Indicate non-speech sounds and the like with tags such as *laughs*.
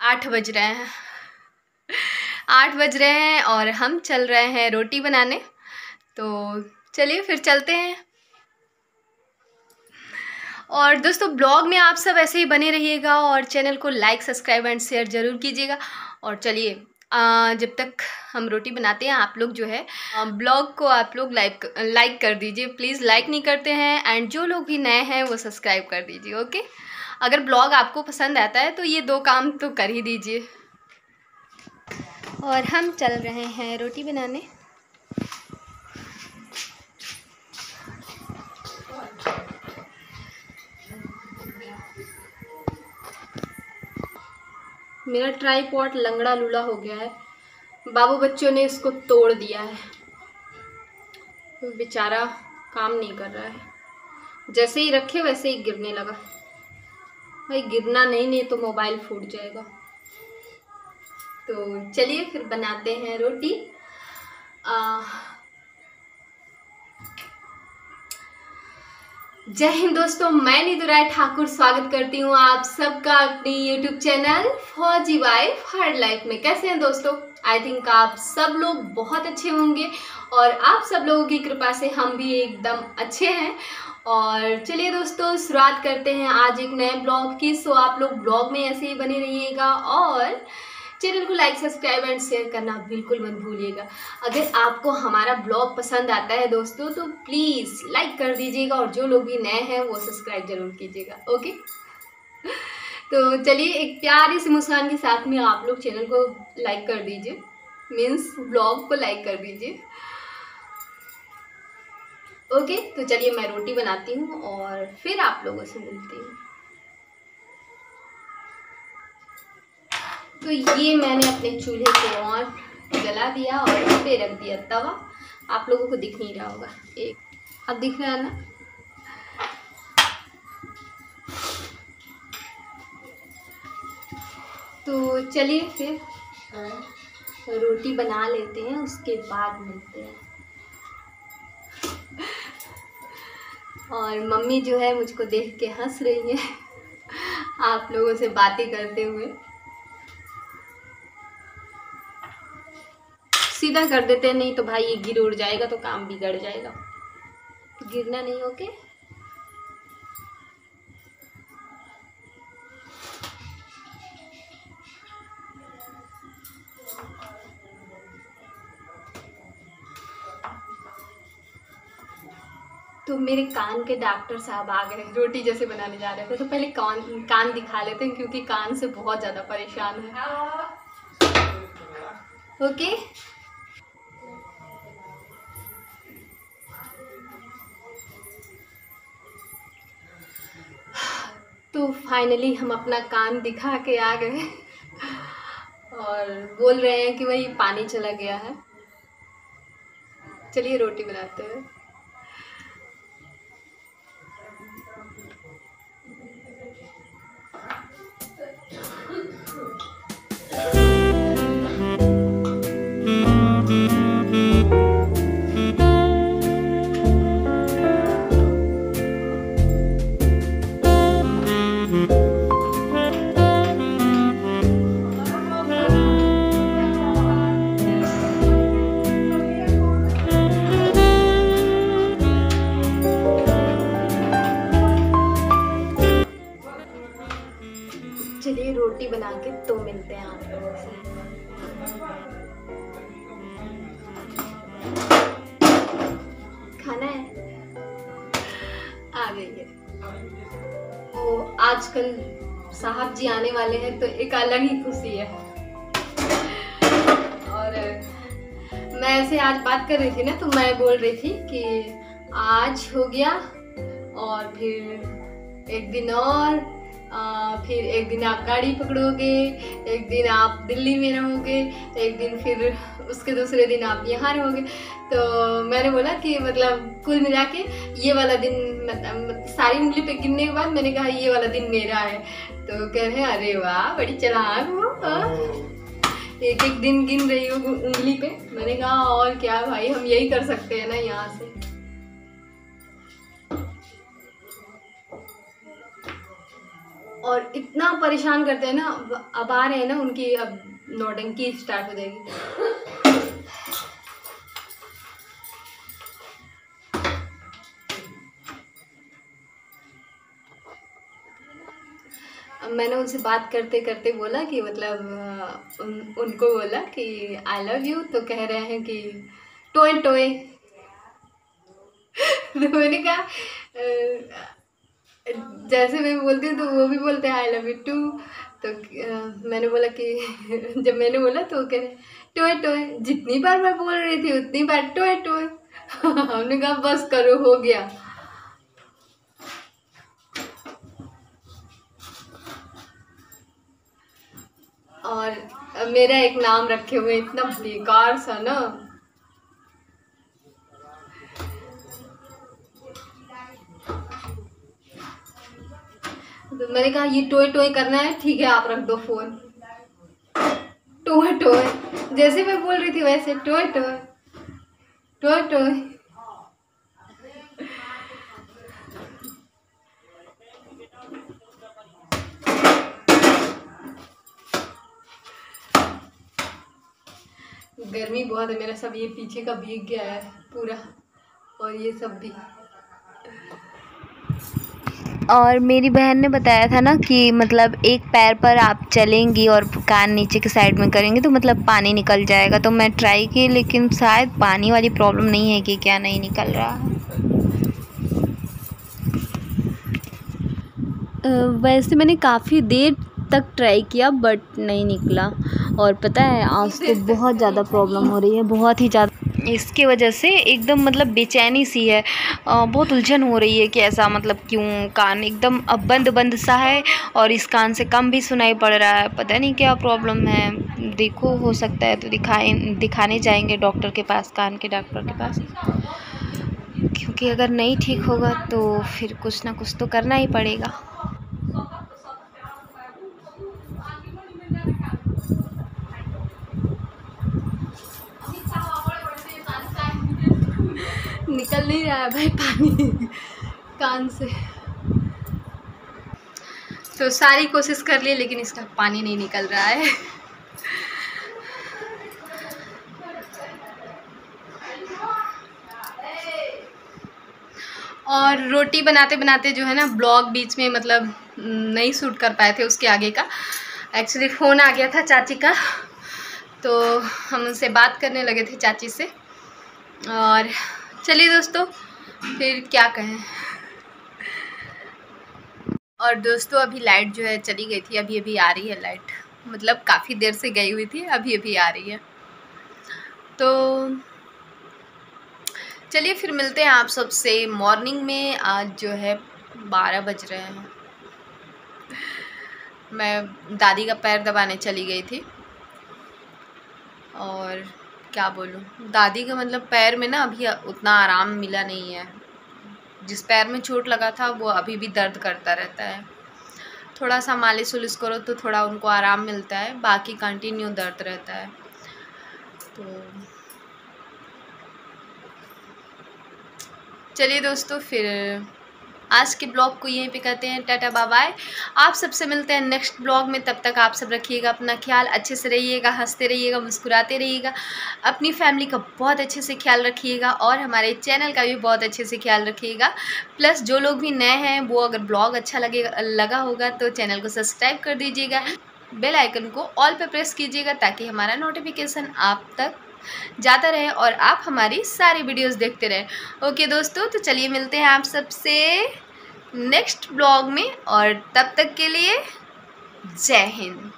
आठ बज रहे हैं। आठ बज रहे हैं और हम चल रहे हैं रोटी बनाने। तो चलिए फिर चलते हैं। और दोस्तों, ब्लॉग में आप सब ऐसे ही बने रहिएगा और चैनल को लाइक, सब्सक्राइब एंड शेयर ज़रूर कीजिएगा। और चलिए जब तक हम रोटी बनाते हैं, आप लोग जो है ब्लॉग को आप लोग लाइक लाइक कर दीजिए। प्लीज़ लाइक नहीं करते हैं एंड जो लोग भी नए हैं, वो सब्सक्राइब कर दीजिए, ओके? अगर ब्लॉग आपको पसंद आता है तो ये दो काम तो कर ही दीजिए। और हम चल रहे हैं रोटी बनाने। मेरा ट्राई पॉट लंगड़ा लूला हो गया है। बाबू बच्चों ने इसको तोड़ दिया है। बेचारा काम नहीं कर रहा है। जैसे ही रखे, वैसे ही गिरने लगा। भाई गिरना नहीं नहीं तो मोबाइल फूट जाएगा। तो चलिए फिर बनाते हैं रोटी। जय हिंद दोस्तों, मैं निधु राय ठाकुर स्वागत करती हूँ आप सबका अपनी YouTube channel Fauji wife Har life में। कैसे हैं दोस्तों? आई थिंक आप सब लोग बहुत अच्छे होंगे और आप सब लोगों की कृपा से हम भी एकदम अच्छे हैं। और चलिए दोस्तों, शुरुआत करते हैं आज एक नए ब्लॉग की। सो आप लोग ब्लॉग में ऐसे ही बने रहिएगा और चैनल को लाइक सब्सक्राइब एंड शेयर करना बिल्कुल मत भूलिएगा। अगर आपको हमारा ब्लॉग पसंद आता है दोस्तों तो प्लीज़ लाइक कर दीजिएगा और जो लोग भी नए हैं, वो सब्सक्राइब ज़रूर कीजिएगा ओके *laughs* तो चलिए एक प्यारी सी मुस्कान के साथ में आप लोग चैनल को लाइक कर दीजिए। मीन्स ब्लॉग को लाइक कर दीजिए। ओके तो चलिए मैं रोटी बनाती हूँ और फिर आप लोगों से मिलती हूँ। तो ये मैंने अपने चूल्हे को और जला दिया और पर रख दिया तवा। आप लोगों को दिख नहीं रहा होगा। एक, अब दिख रहा है ना? तो चलिए फिर रोटी बना लेते हैं, उसके बाद मिलते हैं। और मम्मी जो है मुझको देख के हंस रही है। आप लोगों से बातें करते हुए। सीधा कर देते नहीं तो भाई ये गिर उड़ जाएगा तो काम बिगड़ जाएगा। गिरना नहीं, ओके? तो मेरे कान के डॉक्टर साहब आ गए, रोटी जैसे बनाने जा रहे थे तो पहले कान कान दिखा लेते हैं, क्योंकि कान से बहुत ज़्यादा परेशान है। ओके? तो फाइनली हम अपना कान दिखा के आ गए और बोल रहे हैं कि वही पानी चला गया है। चलिए रोटी बनाते हैं। रोटी बना के तो मिलते हैं आप लोगों से। खाना है? आ गई है। तो आजकल साहब जी आने वाले हैं तो एक अलग ही खुशी है। और, मैं ऐसे आज बात कर रही थी ना तो मैं बोल रही थी कि आज हो गया और फिर एक दिन और आ, फिर एक दिन आप गाड़ी पकड़ोगे एक दिन आप दिल्ली में रहोगे एक दिन फिर उसके दूसरे दिन आप यहाँ रहोगे। तो मैंने बोला कि मतलब कुल मिला के ये वाला दिन मतलब सारी उंगली पे गिनने के बाद मैंने कहा ये वाला दिन मेरा है। तो कह रहे अरे वाह बड़ी चलाक हो एक एक दिन गिन रही हो उंगली पे। मैंने कहा और क्या भाई हम यही कर सकते हैं ना यहाँ से। और इतना परेशान करते हैं ना अब आ रहे हैं ना उनकी अब नौटंकी स्टार्ट हो जाएगी। मैंने उनसे बात करते करते बोला कि मतलब उन, उनको बोला कि आई लव यू तो कह रहे हैं कि टोए टोए। *laughs* तो मैंने कहा जैसे मैं बोलती हूँ तो वो भी बोलते हैं आई लव यू टू तो मैंने बोला कि, *laughs* जब मैंने बोला तो कह रहे, टोए टोए, जितनी बार मैं बोल रही थी, उतनी बार टोए टोए। *laughs* हमने कहा, बस करो, हो गया। और मेरा एक नाम रखे हुए, इतना बेकार सा ना। मैंने कहा, ये टोए टोए करना है, ठीक है, आप रख दो फ़ोन. टोए टोए, जैसे मैं बोल रही थी वैसे, टोए टोए टोए टोए। गर्मी बहुत है, मेरा सब ये पीछे का भीग गया है पूरा, और ये सब भी। और मेरी बहन ने बताया था ना कि मतलब एक पैर पर आप चलेंगी और कान नीचे के साइड में करेंगे तो मतलब पानी निकल जाएगा। तो मैं ट्राई की लेकिन शायद पानी वाली प्रॉब्लम नहीं है कि क्या नहीं निकल रहा। है वैसे मैंने काफ़ी देर तक ट्राई किया बट नहीं निकला। और पता है आज तो बहुत ज़्यादा प्रॉब्लम हो रही है बहुत ही ज़्यादा। इसके वजह से एकदम मतलब बेचैनी सी है। बहुत उलझन हो रही है कि ऐसा मतलब क्यों कान एकदम अब बंद बंद सा है और इस कान से कम भी सुनाई पड़ रहा है। पता नहीं क्या प्रॉब्लम है। देखो, हो सकता है तो दिखाए, दिखाने जाएँगे डॉक्टर के पास, कान के डॉक्टर के पास। क्योंकि अगर नहीं ठीक होगा तो फिर कुछ ना कुछ तो करना ही पड़ेगा। निकल नहीं रहा है भाई पानी कान से। तो सारी कोशिश कर ली, लेकिन इसका पानी नहीं निकल रहा है। और रोटी बनाते बनाते जो है ना, ब्लॉग बीच में मतलब नहीं शूट कर पाए थे उसके आगे का। एक्चुअली फ़ोन आ गया था चाची का तो हम उनसे बात करने लगे थे चाची से। और चलिए दोस्तों, फिर क्या कहें। और दोस्तों, अभी लाइट जो है चली गई थी अभी अभी आ रही है लाइट। मतलब काफ़ी देर से गई हुई थी अभी अभी आ रही है। तो चलिए फिर मिलते हैं आप सबसे मॉर्निंग में आज जो है बारह बज रहे हैं। मैं दादी का पैर दबाने चली गई थी। और क्या बोलूँ? दादी का मतलब पैर में ना अभी उतना आराम मिला नहीं है। जिस पैर में चोट लगा था, वो अभी भी दर्द करता रहता है। थोड़ा सा मालिश उलिश करो तो थोड़ा उनको आराम मिलता है, बाकी कंटिन्यू दर्द रहता है। तो चलिए दोस्तों, फिर आज के ब्लॉग को यहीं पे कहते हैं टाटा बाय आप सबसे मिलते हैं नेक्स्ट ब्लॉग में, तब तक आप सब रखिएगा अपना ख्याल, अच्छे से रहिएगा, हँसते रहिएगा, मुस्कुराते रहिएगा, अपनी फैमिली का बहुत अच्छे से ख्याल रखिएगा और हमारे चैनल का भी बहुत अच्छे से ख्याल रखिएगा। प्लस जो लोग भी नए हैं, वो अगर ब्लॉग अच्छा लगेगा लगा होगा तो चैनल को सब्सक्राइब कर दीजिएगा। बेल आइकन को ऑल पे प्रेस कीजिएगा ताकि हमारा नोटिफिकेशन आप तक जाता रहे और आप हमारी सारी वीडियोस देखते रहे। ओके दोस्तों तो चलिए मिलते हैं आप सबसे नेक्स्ट ब्लॉग में और तब तक के लिए जय हिंद।